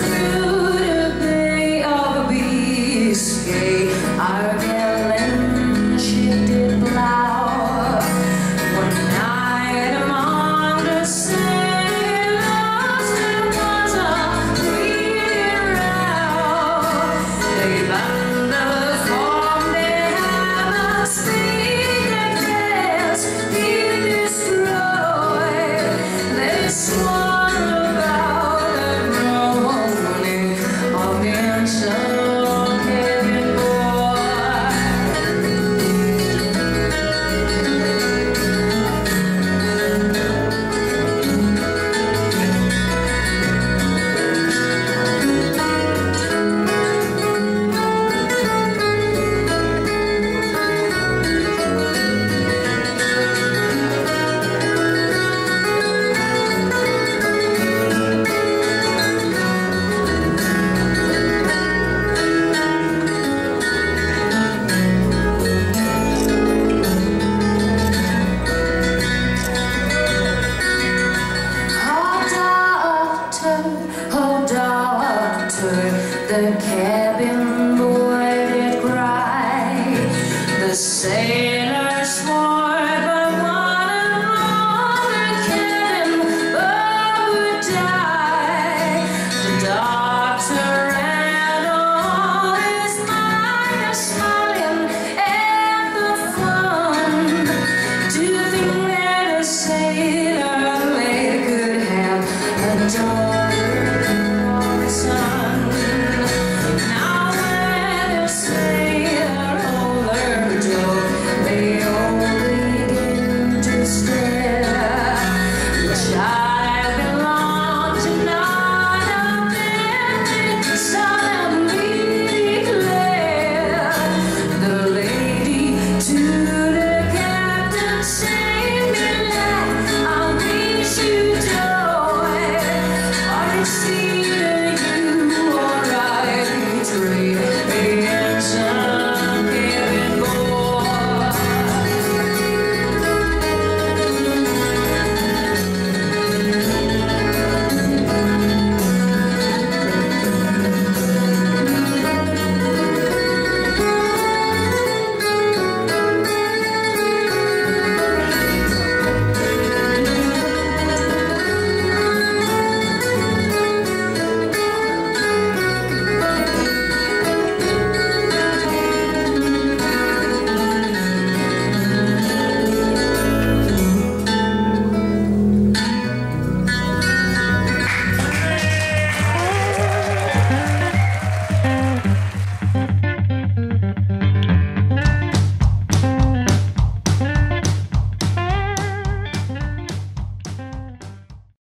Christmas.